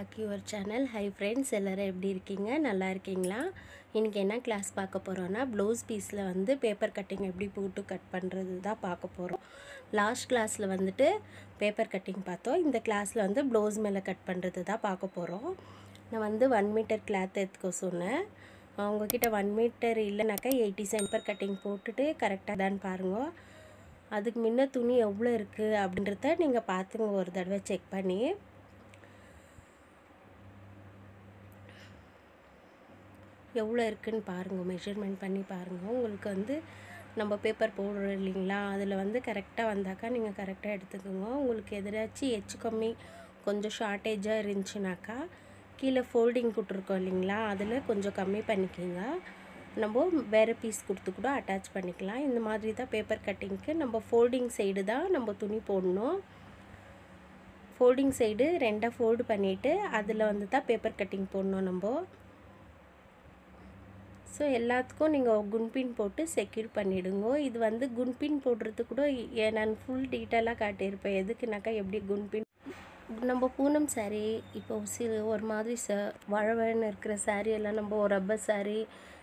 Back your channel hi friends எல்லோரும் எப்படி இருக்கீங்க? நல்லா இருக்கீங்களா? இன்றைக்கி என்ன கிளாஸ் பார்க்க போகிறோன்னா ப்ளவுஸ் பீஸில் வந்து பேப்பர் கட்டிங் எப்படி போட்டு கட் பண்ணுறது தான் பார்க்க போகிறோம் லாஸ்ட் கிளாஸில் வந்துட்டு பேப்பர் கட்டிங் பார்த்தோம். இந்த கிளாஸில் வந்து ப்ளவுஸ் மேலே கட் பண்ணுறது தான் பார்க்க போகிறோம் நான் வந்து ஒன் மீட்டர் கிளாத் எடுத்துக்க சொன்னேன். உங்ககிட்ட ஒன் மீட்டர் இல்லைனாக்கா எயிட்டி செம்பர் கட்டிங் போட்டுட்டு கரெக்டாக தான் பாருங்க. அதுக்கு முன்ன துணி எவ்வளோ இருக்குது அப்படின்றத நீங்கள் பார்த்துங்க. ஒரு தடவை செக் பண்ணி. எவ்வளோ இருக்குதுன்னு பாருங்கள் மெஷர்மெண்ட் பண்ணி பாருங்கள் உங்களுக்கு வந்து நம்ம பேப்பர் போடுறோம் இல்லைங்களா? அதில் வந்து கரெக்டாக வந்தாக்கா நீங்கள் கரெக்டாக எடுத்துக்கோங்க. உங்களுக்கு எதிராச்சும் எச்சு கம்மி கொஞ்சம் ஷார்ட்டேஜாக இருந்துச்சுனாக்கா கீழே ஃபோல்டிங் கொடுத்துருக்கோம் இல்லைங்களா? அதில் கொஞ்சம் கம்மி பண்ணிக்கோங்க. நம்ம வேறு பீஸ் கொடுத்து கூட அட்டாச் பண்ணிக்கலாம். இந்த மாதிரி தான் பேப்பர் கட்டிங்க்கு நம்ம ஃபோல்டிங் சைடு தான் நம்ம துணி போடணும். ஃபோல்டிங் சைடு ரெண்டாக ஃபோல்டு பண்ணிவிட்டு அதில் வந்து தான் பேப்பர் கட்டிங் போடணும் நம்ம. ஸோ எல்லாத்துக்கும் நீங்கள் குன்பின் போட்டு செக்யூர் பண்ணிவிடுங்க இது வந்து குன்பின் போடுறது கூட ஏ- நான் ஃபுல் டீட்டெயிலாக காட்டியிருப்பேன். எதுக்குனாக்கா எப்படி குன்பின் நம்ம பூனம் சாரீ இப்போ சில ஒரு மாதிரி ச வழவழன்னு இருக்கிற சாரீ எல்லாம் நம்ம ஒரு ரப்பர் சாரீ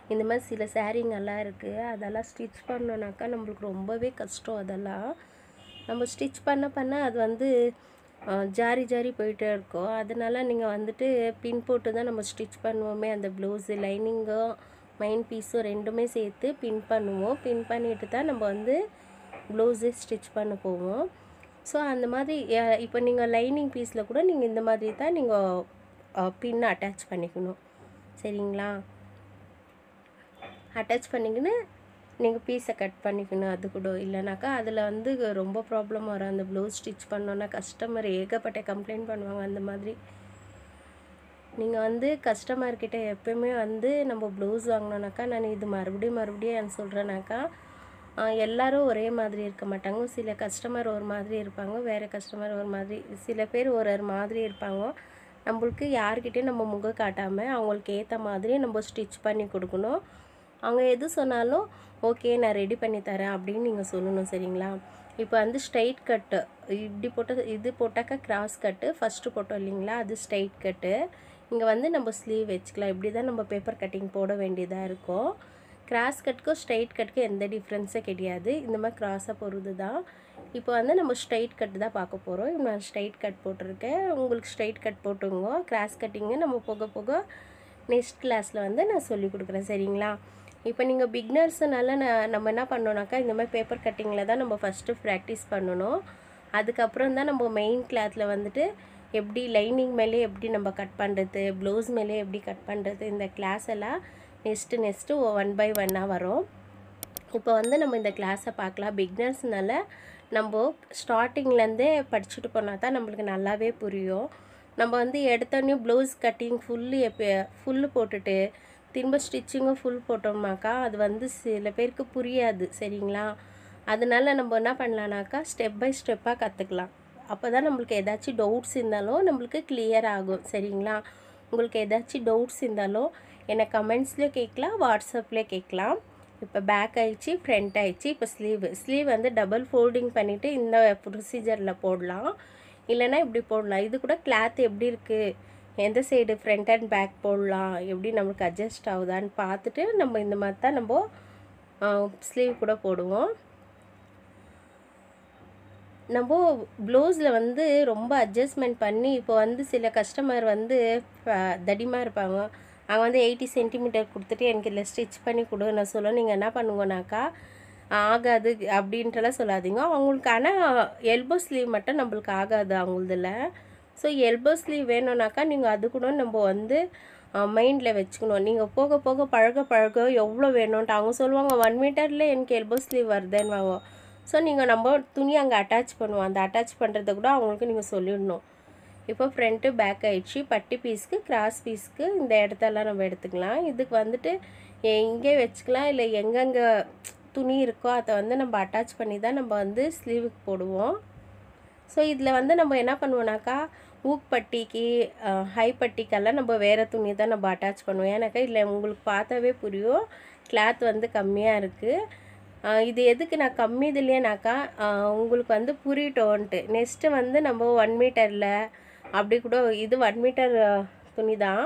இந்த மாதிரி சில சாரீங்கெல்லாம் இருக்குது அதெல்லாம் ஸ்டிச் பண்ணோன்னாக்கா நம்மளுக்கு ரொம்பவே கஷ்டம் அதெல்லாம். நம்ம ஸ்டிச் பண்ண பண்ண அது வந்து ஜாரி ஜாரி போயிட்டே இருக்கும். அதனால் நீங்கள் வந்துட்டு பின் போட்டு தான் நம்ம ஸ்டிச் பண்ணுவோமே. அந்த ப்ளவுஸு லைனிங்கும் மெயின் பீஸும் ரெண்டுமே சேர்த்து பின் பண்ணுவோம். பின் பண்ணிட்டு தான் நம்ம வந்து ப்ளவுஸே ஸ்டிச் பண்ண போவோம். ஸோ அந்த மாதிரி இப்போ நீங்கள் லைனிங் பீஸில் கூட நீங்கள் இந்த மாதிரி தான் நீங்கள் பின்னை அட்டாச் பண்ணிக்கணும். சரிங்களா? அட்டாச் பண்ணிக்கின்னு நீங்கள் பீஸை கட் பண்ணிக்கணும் அது கூட. இல்லைனாக்கா அதில் வந்து ரொம்ப ப்ராப்ளம் வரும் அந்த ப்ளவுஸ் ஸ்டிச் பண்ணோன்னா கஸ்டமர் ஏகப்பட்ட கம்ப்ளைண்ட் பண்ணுவாங்க அந்த மாதிரி. நீங்கள் வந்து கஸ்டமர்கிட்ட எப்பயுமே வந்து நம்ம ப்ளவுஸ் வாங்கினோன்னாக்கா நான் இது மறுபடியும் மறுபடியும் நான் சொல்கிறேனாக்கா எல்லாரும் ஒரே மாதிரி இருக்க மாட்டாங்க. சில கஸ்டமர் ஒரு மாதிரி இருப்பாங்க வேறு கஸ்டமர் ஒரு மாதிரி சில பேர் ஒரு ஒரு மாதிரி இருப்பாங்க. நம்மளுக்கு யார்கிட்டையும் நம்ம முகம் காட்டாமல் அவங்களுக்கு ஏற்ற மாதிரி நம்ம ஸ்டிச் பண்ணி கொடுக்கணும். அவங்க எது சொன்னாலும் ஓகே நான் ரெடி பண்ணி தரேன் அப்படின்னு நீங்கள் சொல்லணும் சரிங்களா? இப்போ வந்து ஸ்ட்ரைட் கட்டு இப்படி போட்டு இது போட்டாக்கா கிராஸ் கட்டு ஃபஸ்ட்டு போட்டோம் இல்லைங்களா? அது ஸ்ட்ரைட் கட்டு இங்கே வந்து நம்ம ஸ்லீவ் வச்சுக்கலாம். இப்படி தான் நம்ம பேப்பர் கட்டிங் போட வேண்டியதாக இருக்கும். கிராஸ் கட்க்கும் ஸ்ட்ரைட் கட்டுக்கும் எந்த டிஃப்ரென்ஸே கிடையாது. இந்த மாதிரி கிராஸாக போகிறது தான் இப்போ வந்து நம்ம ஸ்ட்ரைட் கட் தான் பார்க்க போகிறோம் நான் ஸ்ட்ரைட் கட் போட்டிருக்கேன். உங்களுக்கு ஸ்ட்ரைட் கட் போட்டுங்க கிராஸ் கட்டிங்கு நம்ம போக போக நெக்ஸ்ட் கிளாஸில் வந்து நான் சொல்லி கொடுக்குறேன். சரிங்களா? இப்போ நீங்கள் பிக்னர்ஸ்னால நான் நம்ம என்ன பண்ணோம்னாக்கா இந்த மாதிரி பேப்பர் கட்டிங்கில் தான் நம்ம ஃபஸ்ட்டு ப்ராக்டிஸ் பண்ணணும். அதுக்கப்புறம் தான் நம்ம மெயின் கிளாத்தில் வந்துட்டு எப்படி லைனிங் மேலே எப்படி நம்ம கட் பண்ணுறது ப்ளவுஸ் மேலே எப்படி கட் பண்ணுறது இந்த கிளாஸ் எல்லாம் நெக்ஸ்ட்டு நெக்ஸ்ட்டு ஒன் பை ஒன்னாக வரும். இப்போ வந்து நம்ம இந்த கிளாஸை பார்க்கலாம். பிக்னர்ஸ்னால நம்ம ஸ்டார்டிங்லேருந்தே படிச்சுட்டு போனால் தான் நம்மளுக்கு நல்லாவே புரியும். நம்ம வந்து எடுத்தோடனே ப்ளவுஸ் கட்டிங் ஃபுல்லு எப்போ ஃபுல்லு போட்டுட்டு திரும்ப ஸ்டிச்சிங்கும் ஃபுல் போட்டோம்னாக்கா அது வந்து சில பேருக்கு புரியாது சரிங்களா? அதனால நம்ம என்ன பண்ணலான்னாக்கா ஸ்டெப் பை ஸ்டெப்பாக கற்றுக்கலாம் அப்போ தான் நம்மளுக்கு ஏதாச்சும் டவுட்ஸ் இருந்தாலும் நம்மளுக்கு கிளியர் ஆகும். சரிங்களா? உங்களுக்கு ஏதாச்சும் டவுட்ஸ் இருந்தாலும் என்னை கமெண்ட்ஸ்லேயும் கேட்கலாம் வாட்ஸ்அப்லேயே கேட்கலாம். இப்போ பேக் ஆயிடுச்சு ஃப்ரண்ட் ஆயிடுச்சு இப்போ ஸ்லீவ் ஸ்லீவ் வந்து டபுள் ஃபோல்டிங் பண்ணிவிட்டு இந்த ப்ரொசீஜரில் போடலாம். இல்லைன்னா இப்படி போடலாம். இது கூட கிளாத் எப்படி இருக்குது எந்த சைடு ஃப்ரண்ட் அண்ட் பேக் போடலாம்? எப்படி நம்மளுக்கு அட்ஜஸ்ட் ஆகுதான்னு பார்த்துட்டு நம்ம இந்த மாதிரி தான் நம்ம ஸ்லீவ் கூட போடுவோம். நம்ம ப்ளவுஸில் வந்து ரொம்ப அட்ஜஸ்ட்மெண்ட் பண்ணி இப்போ வந்து சில கஸ்டமர் வந்து தடிமாக இருப்பாங்க. அவங்க வந்து எயிட்டி சென்டிமீட்டர் கொடுத்துட்டு எனக்கு இதில் ஸ்டிச் பண்ணி கொடு நான் சொல்ல நீங்கள் என்ன பண்ணுங்கனாக்கா ஆகாது அப்படின்ட்டுலாம் சொல்லாதீங்க. அவங்களுக்கு ஆனால் எல்போ ஸ்லீவ் மட்டும் நம்மளுக்கு ஆகாது அவங்களதில் ஸோ எல்போ ஸ்லீவ் வேணும்னாக்கா நீங்கள் அது கூட நம்ம வந்து மைண்டில் வச்சுக்கணும். நீங்கள் போக போக பழக பழக எவ்வளோ வேணும்ன்ட்டு அவங்க சொல்லுவாங்க ஒன் மீட்டரில் எனக்கு எல்போ ஸ்லீவ் வருதுன்னுவாங்க. ஸோ நீங்கள் நம்ம துணி அங்கே அட்டாச் பண்ணுவோம். அந்த அட்டாச் பண்ணுறத கூட அவங்களுக்கு நீங்கள் சொல்லிடணும். இப்போ ஃப்ரண்ட்டு பேக் ஆயிடுச்சு. பட்டி பீஸ்க்கு கிராஸ் பீஸ்க்கு இந்த இடத்தெல்லாம் நம்ம எடுத்துக்கலாம். இதுக்கு வந்துட்டு எங்கே வச்சுக்கலாம். இல்லை எங்கெங்கே துணி இருக்கோ அதை வந்து நம்ம அட்டாச் பண்ணி தான் நம்ம வந்து ஸ்லீவுக்கு போடுவோம். ஸோ இதில் வந்து நம்ம என்ன பண்ணுவோம்னாக்கா ஊக்பட்டிக்கு ஹை பட்டிக்கெல்லாம் நம்ம வேறு துணி தான் நம்ம அட்டாச் பண்ணுவோம். ஏன்னாக்கா இல்லை உங்களுக்கு பார்த்தாவே புரியும். கிளாத் வந்து கம்மியாக இருக்குது இது எதுக்கு நான் கம்மி இதுலையேனாக்கா உங்களுக்கு வந்து புரியட்டோன்ட்டு நெக்ஸ்ட்டு வந்து நம்ம ஒன் மீட்டரில் அப்படி கூட இது ஒன் மீட்டர் துணி தான்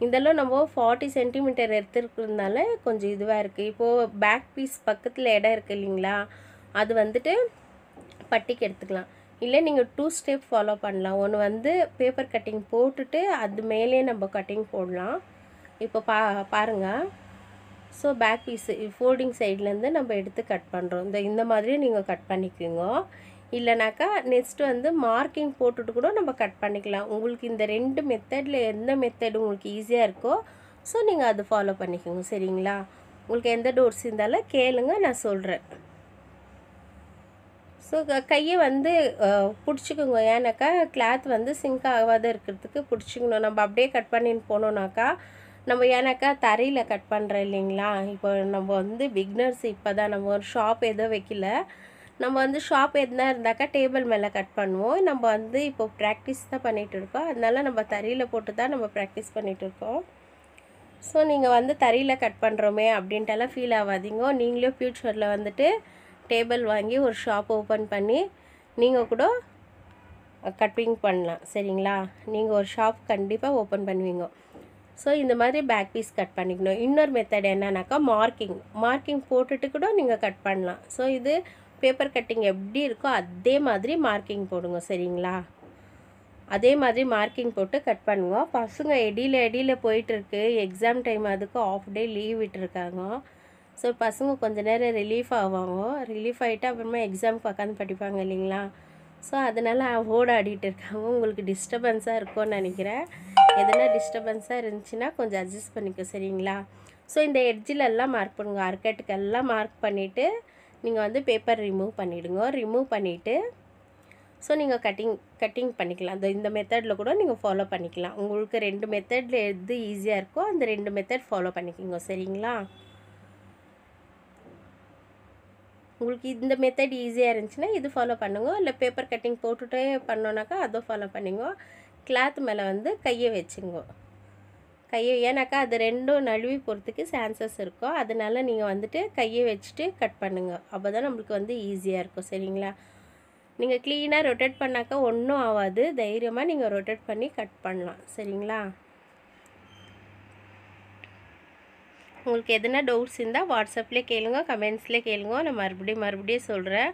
இதெல்லாம் நம்ம ஃபார்ட்டி சென்டிமீட்டர் எடுத்துருக்கிறதுனால கொஞ்சம் இதுவாக இருக்குது இப்போது பேக் பீஸ் பக்கத்தில் இடம் இருக்குது இல்லைங்களா அது வந்துட்டு பட்டிக்கு எடுத்துக்கலாம். இல்லை நீங்கள் டூ ஸ்டெப் ஃபாலோ பண்ணலாம். ஒன்று வந்து பேப்பர் கட்டிங் போட்டுட்டு அது மேலே நம்ம கட்டிங் போடலாம். இப்போ பா பாருங்கள் ஸோ பேக் பீஸு ஃபோல்டிங் சைட்லேருந்து நம்ம எடுத்து கட் பண்ணுறோம் இந்த இந்த மாதிரியும் நீங்கள் கட் பண்ணிக்குங்க. இல்லைனாக்கா நெக்ஸ்ட்டு வந்து மார்க்கிங் போட்டுட்டு கூட நம்ம கட் பண்ணிக்கலாம். உங்களுக்கு இந்த ரெண்டு மெத்தடில் எந்த மெத்தட் உங்களுக்கு ஈஸியாக இருக்கோ ஸோ நீங்கள் அது ஃபாலோ பண்ணிக்கோங்க. சரிங்களா? உங்களுக்கு எந்த டோர்ஸ் இருந்தாலும் கேளுங்க நான் சொல்கிறேன் ஸோ கையை வந்து பிடிச்சிக்கோங்க. ஏன்னாக்கா கிளாத் வந்து சிங்க் ஆகாத இருக்கிறதுக்கு பிடிச்சிக்கணும். நம்ம அப்படியே கட் பண்ணின்னு போனோம்னாக்கா நம்ம ஏன்னாக்கா தரையில் கட் பண்ணுறோம் இல்லைங்களா? இப்போ நம்ம வந்து பிக்னர்ஸ் இப்போ தான் நம்ம ஒரு ஷாப் எதுவும் வைக்கல. நம்ம வந்து ஷாப் எதுனா இருந்தாக்கா டேபிள் மேலே கட் பண்ணுவோம். நம்ம வந்து இப்போ ப்ராக்டிஸ் தான் பண்ணிகிட்டு இருக்கோம். அதனால நம்ம தரையில் போட்டு தான் நம்ம ப்ராக்டிஸ் பண்ணிகிட்டு இருக்கோம். ஸோ நீங்கள் வந்து தரையில் கட் பண்ணுறோமே அப்படின்ட்டுலாம் ஃபீல் ஆகாதீங்க. நீங்களே ஃப்யூச்சரில் வந்துட்டு டேபிள் வாங்கி ஒரு ஷாப் ஓப்பன் பண்ணி நீங்கள் கூட கட்டிங் பண்ணலாம். சரிங்களா? நீங்கள் ஒரு ஷாப் கண்டிப்பாக ஓப்பன் பண்ணுவீங்க. ஸோ இந்த மாதிரி பேக் பீஸ் கட் பண்ணிக்கணும். இன்னொரு மெத்தட் என்னன்னாக்கா மார்க்கிங் மார்க்கிங் போட்டுட்டு கூட நீங்கள் கட் பண்ணலாம். ஸோ இது பேப்பர் கட்டிங் எப்படி இருக்கோ அதே மாதிரி மார்க்கிங் போடுங்க சரிங்களா? அதே மாதிரி மார்க்கிங் போட்டு கட் பண்ணுங்க. பசங்க எடியில் எடியில் போயிட்டுருக்கு. எக்ஸாம் டைம் அதுக்கு ஆஃப் டே லீவ் விட்டுருக்காங்க. ஸோ பசங்க கொஞ்ச நேரம் ரிலீஃப் ஆவாங்க. ரிலீஃப் ஆகிட்டு அப்புறமா எக்ஸாமுக்கு உட்காந்து படிப்பாங்க இல்லைங்களா? ஸோ அதனால் ஓட ஆடிட்டு இருக்காங்க. உங்களுக்கு டிஸ்டர்பன்ஸாக இருக்கும்னு நினைக்கிறேன். எதனா டிஸ்டர்பன்ஸாக இருந்துச்சுன்னா கொஞ்சம் அட்ஜஸ்ட் பண்ணிக்க சரிங்களா? ஸோ இந்த எட்ஜிலெல்லாம் மார்க் பண்ணுங்கள் அர்க்கட்டுக்கு மார்க் பண்ணிவிட்டு நீங்கள் வந்து பேப்பர் ரிமூவ் பண்ணிவிடுங்க ரிமூவ் பண்ணிவிட்டு ஸோ நீங்கள் கட்டிங் கட்டிங் பண்ணிக்கலாம். அந்த இந்த மெத்தடில் கூட நீங்கள் ஃபாலோ பண்ணிக்கலாம். உங்களுக்கு ரெண்டு மெத்தடில் எது ஈஸியாக இருக்கோ அந்த ரெண்டு மெத்தட் ஃபாலோ பண்ணிக்கோங்க சரிங்களா? உங்களுக்கு இந்த மெத்தட் ஈஸியாக இருந்துச்சுன்னா இது ஃபாலோ பண்ணுங்க. இல்லை பேப்பர் கட்டிங் போட்டுகிட்டே பண்ணோன்னாக்கா அதை ஃபாலோ பண்ணிங்க கிளாத் மேலே வந்து கையை வச்சுங்கோ. கையை ஏன்னாக்கா அது ரெண்டும் நழுவி போகிறதுக்கு சான்சஸ் இருக்கும் அதனால நீங்கள் வந்துட்டு கையை வச்சுட்டு கட் பண்ணுங்க. அப்போ தான் நம்மளுக்கு வந்து ஈஸியாக இருக்கும். சரிங்களா? நீங்கள் க்ளீனாக ரொட்டேட் பண்ணாக்கா ஒன்றும் ஆகாது. தைரியமாக நீங்கள் ரொட்டேட் பண்ணி கட் பண்ணலாம். சரிங்களா? உங்களுக்கு எதனா டவுட்ஸ் இருந்தால் வாட்ஸ்அப்லேயே கேளுங்க. கமெண்ட்ஸ்லேயே கேளுங்க. நான் மறுபடியும் மறுபடியும் சொல்கிறேன்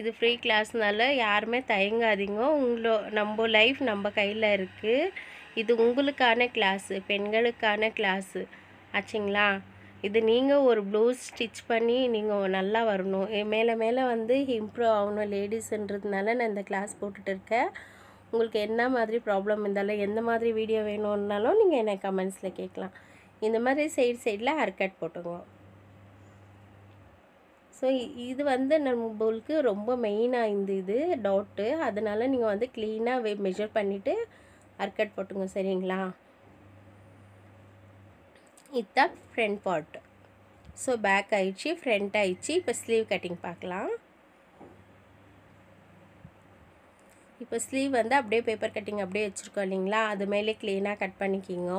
இது ஃப்ரீ கிளாஸ்னால யாருமே தயங்காதீங்க. உங்களோ நம்ம லைஃப் நம்ம கையில் இருக்குது இது உங்களுக்கான கிளாஸு பெண்களுக்கான கிளாஸு ஆச்சுங்களா? இது நீங்கள் ஒரு ப்ளவுஸ் ஸ்டிச் பண்ணி நீங்கள் நல்லா வரணும். மேலே மேலே வந்து இம்ப்ரூவ் ஆகணும் லேடிஸ்ன்றதுனால நான் இந்த கிளாஸ் போட்டுட்டு இருக்கேன். உங்களுக்கு என்ன மாதிரி ப்ராப்ளம் இருந்தாலும் எந்த மாதிரி வீடியோ வேணும்னாலும் நீங்கள் என்னை கமெண்ட்ஸில் கேட்கலாம். இந்த மாதிரி சைடு சைடில் ஹேர்கட் போட்டுக்கோங்க. ஸோ இது வந்து நம்மளுக்கு ரொம்ப மெயினாக இந்த இது டாட்டு அதனால் நீங்கள் வந்து க்ளீனாக மெஷர் பண்ணிவிட்டு ஹேர்கட் போட்டுங்க சரிங்களா? இதுதான் ஃப்ரண்ட் பார்ட் ஸோ பேக் ஆயிடுச்சு ஃப்ரண்ட் ஆயிடுச்சு. இப்போ ஸ்லீவ் கட்டிங் பார்க்கலாம். இப்போ ஸ்லீவ் வந்து அப்படியே பேப்பர் கட்டிங் அப்படியே வச்சுருக்கோம் இல்லைங்களா? அது மேலே க்ளீனாக கட் பண்ணிக்கிங்க.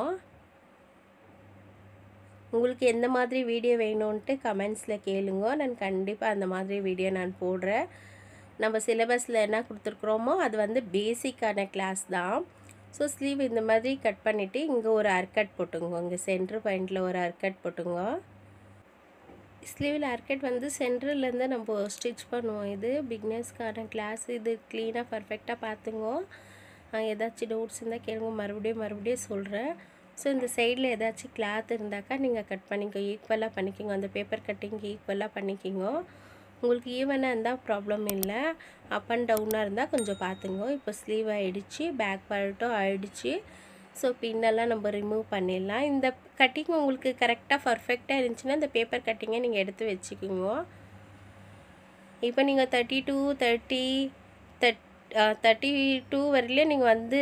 உங்களுக்கு எந்த மாதிரி வீடியோ வேணும்ன்ட்டு கமெண்ட்ஸில் கேளுங்க. நான் கண்டிப்பாக அந்த மாதிரி வீடியோ நான் போடுறேன். நம்ம சிலபஸில் என்ன கொடுத்துருக்குறோமோ அது வந்து பேசிக்கான கிளாஸ் தான். ஸோ ஸ்லீவ் இந்த மாதிரி கட் பண்ணிவிட்டு இங்கே ஒரு அர்கட் போட்டுங்க. இங்கே சென்ட்ரு பாயிண்டில் ஒரு அர்கட் போட்டுங்க. ஸ்லீவில் அர்கட் வந்து சென்டர்லேருந்து நம்ம ஸ்டிச் பண்ணுவோம் இது. பிக்னஸ்க்கான கிளாஸ் இது. க்ளீனாக பர்ஃபெக்டாக பார்த்துங்க. ஏதாச்சும் டவுட்ஸ் இருந்தால் கேளுங்க. மறுபடியும் மறுபடியும் சொல்கிறேன் ஸோ இந்த சைடில் ஏதாச்சும் கிளாத் இருந்தாக்கா நீங்கள் கட் பண்ணிக்கோ ஈக்குவலாக பண்ணிக்கோங்க. அந்த பேப்பர் கட்டிங்க்கு ஈக்குவலாக பண்ணிக்கிங்க. உங்களுக்கு ஈவனாக இருந்தால் ப்ராப்ளம் இல்லை. அப் அண்ட் டவுனாக இருந்தால் கொஞ்சம் பார்த்துங்க இப்போ ஸ்லீவ் ஆகிடுச்சு பேக் பார்ட்டும் ஆகிடுச்சு ஸோ பின்னெல்லாம் நம்ம ரிமூவ் பண்ணிடலாம். இந்த கட்டிங் உங்களுக்கு கரெக்டாக பர்ஃபெக்டாக இருந்துச்சுன்னா இந்த பேப்பர் கட்டிங்கை நீங்கள் எடுத்து வச்சுக்குங்க. இப்போ நீங்கள் thirty two thirty thirty two வரையிலே நீங்கள் வந்து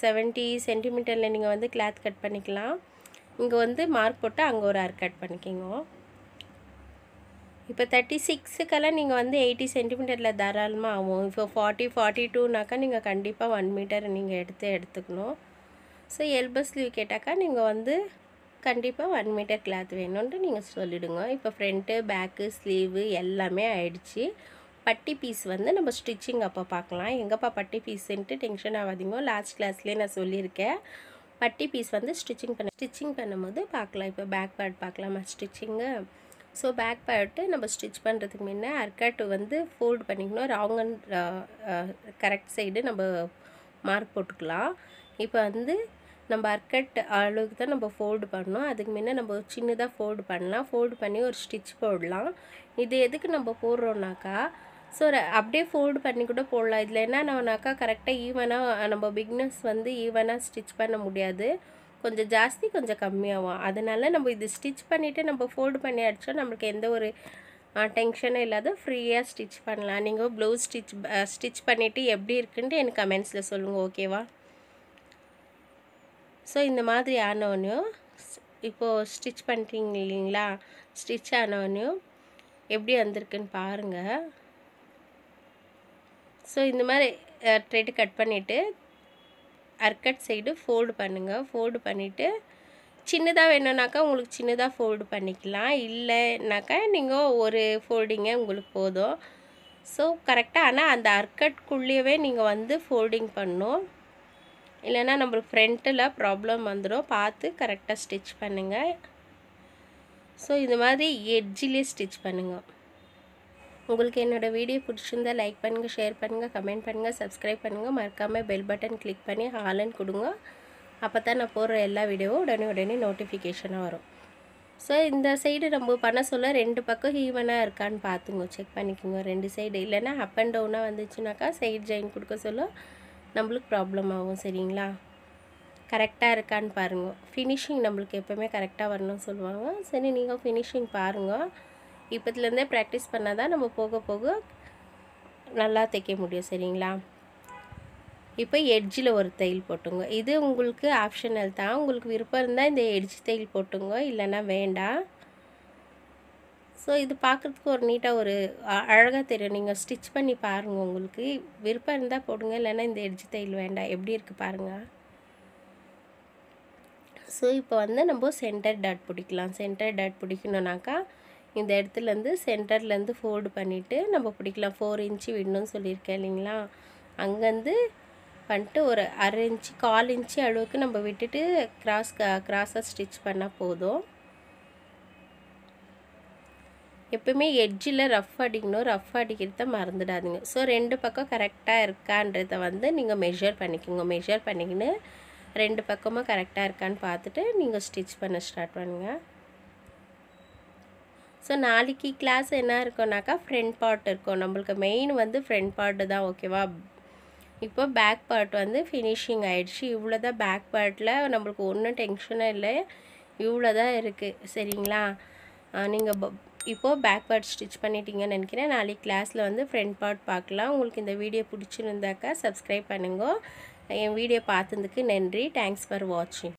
செவன்ட்டி சென்டிமீட்டரில் நீங்கள் வந்து கிளாத் கட் பண்ணிக்கலாம். இங்கே வந்து மார்க் போட்டு அங்கே ஒரு ஆர் கட் பண்ணிக்கோங்க. இப்போ தேர்ட்டி சிக்ஸுக்கெல்லாம் நீங்கள் வந்து எயிட்டி சென்டிமீட்டரில் தாராளமாக ஆகும். இப்போ ஃபார்ட்டி ஃபார்ட்டி டூனாக்கா நீங்கள் கண்டிப்பாக ஒன் மீட்டர் நீங்கள் எடுத்து எடுத்துக்கணும். ஸோ எல்போ ஸ்லீவ் கேட்டாக்கா நீங்கள் வந்து கண்டிப்பாக ஒன் மீட்டர் கிளாத் வேணும்ன்ட்டு நீங்கள் சொல்லிவிடுங்க இப்போ ஃப்ரண்ட்டு பேக்கு ஸ்லீவு எல்லாமே ஆயிடுச்சு. பட்டி பீஸ் வந்து நம்ம ஸ்டிச்சிங் அப்போ பார்க்கலாம். எங்கப்பா பட்டி பீஸுன்ட்டு டென்ஷன் ஆகாதீங்க. லாஸ்ட் கிளாஸ்லேயே நான் சொல்லியிருக்கேன். பட்டி பீஸ் வந்து ஸ்டிச்சிங் பண்ண ஸ்டிச்சிங் பண்ணும்போது பார்க்கலாம். இப்போ பேக் பேட் பார்க்கலாமா? ஸ்டிச்சிங்கு. ஸோ பேக் பேட்டு நம்ம ஸ்டிச் பண்ணுறதுக்கு முன்னே அர்க்கட் வந்து ஃபோல்டு பண்ணிக்கணும். ராங் அண்ட் கரெக்ட் சைடு நம்ம மார்க் போட்டுக்கலாம். இப்போ வந்து நம்ம அர்கட் அளவுக்கு தான் நம்ம ஃபோல்டு பண்ணோம் அதுக்கு முன்னே நம்ம சின்னதாக ஃபோல்டு பண்ணலாம். ஃபோல்டு பண்ணி ஒரு ஸ்டிச் போடலாம். இது எதுக்கு நம்ம போடுறோன்னாக்கா ஸோ அப்படியே ஃபோல்டு பண்ணி கூட போடலாம். இதில் என்னன்னாக்கா கரெக்டாக ஈவனாக நம்ம பிக்னஸ் வந்து ஈவனாக ஸ்டிச் பண்ண முடியாது. கொஞ்சம் ஜாஸ்தி கொஞ்சம் கம்மியாகும். அதனால் நம்ம இது ஸ்டிச் பண்ணிவிட்டு நம்ம ஃபோல்டு பண்ணி அடித்தோம் நம்மளுக்கு எந்த ஒரு டென்ஷனும் இல்லாத ஃப்ரீயாக ஸ்டிச் பண்ணலாம். நீங்கள் ப்ளவுஸ் ஸ்டிச் ஸ்டிச் பண்ணிவிட்டு எப்படி இருக்குன்ட்டு எனக்கு கமெண்ட்ஸில் சொல்லுங்கள் ஓகேவா ஸோ இந்த மாதிரி ஆனவனையும் இப்போது ஸ்டிச் பண்ணுறீங்க இல்லைங்களா? ஸ்டிச் ஆனவனையும் எப்படி வந்திருக்குன்னு பாருங்கள் ஸோ இந்த மாதிரி த்ரெட்டு கட் பண்ணிவிட்டு அர்கட் சைடு ஃபோல்டு பண்ணுங்கள் ஃபோல்டு பண்ணிவிட்டு சின்னதாக வேணும்னாக்கா உங்களுக்கு சின்னதாக ஃபோல்டு பண்ணிக்கலாம். இல்லைனாக்கா நீங்கள் ஒரு ஃபோல்டிங்கே உங்களுக்கு போதும். ஸோ கரெக்டாக ஆனால் அந்த அர்க்கட்குள்ளேயே நீங்கள் வந்து ஃபோல்டிங் பண்ணும். இல்லைன்னா நம்மளுக்கு ஃப்ரண்ட்டில் ப்ராப்ளம் வந்துடும் பார்த்து கரெக்டாக ஸ்டிச் பண்ணுங்கள் ஸோ இந்த மாதிரி எட்ஜிலே ஸ்டிச் பண்ணுங்கள் உங்களுக்கு என்னோடய வீடியோ பிடிச்சிருந்தா லைக் பண்ணுங்கள் ஷேர் பண்ணுங்கள் கமெண்ட் பண்ணுங்கள் சப்ஸ்கிரைப் பண்ணுங்கள் மறக்காமல் பெல் பட்டன் கிளிக் பண்ணி ஹாலன் கொடுங்க. அப்போ தான் நான் போடுற எல்லா வீடியோவும் உடனே உடனே நோட்டிஃபிகேஷனாக வரும். ஸோ இந்த சைடு நம்ம பண்ண சொல்ல ரெண்டு பக்கம் ஹீவனாக இருக்கான்னு பார்த்துங்க. செக் பண்ணிக்கோங்க. ரெண்டு சைடு இல்லைன்னா அப் அண்ட் டவுனாக வந்துச்சுனாக்கா சைடு ஜாயின் கொடுக்க சொல்ல நம்மளுக்கு ப்ராப்ளம் ஆகும். சரிங்களா? கரெக்டாக இருக்கான்னு பாருங்கள் ஃபினிஷிங் நம்மளுக்கு எப்போவுமே கரெக்டாக வரணும்னு சொல்லுவாங்க. சரி நீங்கள் ஃபினிஷிங் பாருங்கள் இப்போத்துலேருந்தே ப்ராக்டிஸ் பண்ணால் தான் நம்ம போக போக நல்லா தைக்க முடியும் சரிங்களா? இப்போ எட்ஜில் ஒரு தையல் போட்டுங்க. இது உங்களுக்கு ஆப்ஷனல் தான். உங்களுக்கு விருப்பம் இருந்தால் இந்த எட்ஜ் தையல் போட்டுங்க. இல்லைன்னா வேண்டாம். ஸோ இது பார்க்குறதுக்கு ஒரு நீட்டாக ஒரு அழகாக தெரியும். நீங்கள் ஸ்டிச் பண்ணி பாருங்கள் உங்களுக்கு. விருப்பம் இருந்தால் போடுங்க. இல்லைன்னா இந்த எட்ஜ் தையல் வேண்டாம். எப்படி இருக்குது பாருங்கள் ஸோ இப்போ வந்து நம்ம சென்டர் டாட் பிடிக்கலாம். சென்டர் டாட் பிடிக்கணுன்னாக்கா இந்த இடத்துலேருந்து சென்டர்லேருந்து ஃபோல்டு பண்ணிவிட்டு நம்ம பிடிக்கலாம். ஃபோர் இன்ச்சு விடணும்னு சொல்லியிருக்கேன் இல்லைங்களா? அங்கேருந்து பண்ணிட்டு ஒரு அரை இன்ச்சு கால் இன்ச்சு அளவுக்கு நம்ம விட்டுட்டு கிராஸ் கிராஸாக ஸ்டிச் பண்ணால் போதும். எப்பவுமே எட்ஜில் ரஃப் அடிக்கணும். ரஃப் அடிக்கிறத மறந்துடாதீங்க. ஸோ ரெண்டு பக்கம் கரெக்டாக இருக்கான்றத வந்து நீங்கள் மெஷர் பண்ணிக்கோங்க. மெஷர் பண்ணிக்கின்னு ரெண்டு பக்கமும் கரெக்டாக இருக்கான்னு பார்த்துட்டு நீங்கள் ஸ்டிச் பண்ண ஸ்டார்ட் பண்ணுங்கள் ஸோ நாளைக்கு கிளாஸ் என்ன இருக்கோனாக்கா ஃப்ரண்ட் பார்ட் இருக்கும். நம்மளுக்கு மெயின் வந்து ஃப்ரண்ட் பார்ட்டு தான் ஓகேவா இப்போ பேக் பார்ட் வந்து ஃபினிஷிங் ஆகிடுச்சு இவ்வளோ தான் பேக் பார்ட்டில் நம்மளுக்கு ஒன்றும் டென்ஷனும் இல்லை. இவ்வளோ தான் இருக்குது சரிங்களா நீங்கள் இப்போது பேக் பார்ட் ஸ்டிச் பண்ணிட்டீங்கன்னு நினைக்கிறேன். நாளைக்கு கிளாஸில் வந்து ஃப்ரண்ட் பார்ட் பார்க்கலாம். உங்களுக்கு இந்த வீடியோ பிடிச்சிருந்தாக்கா சப்ஸ்கிரைப் பண்ணுங்க. என் வீடியோ பார்த்ததுக்கு நன்றி. தேங்க்ஸ் ஃபார் வாட்சிங்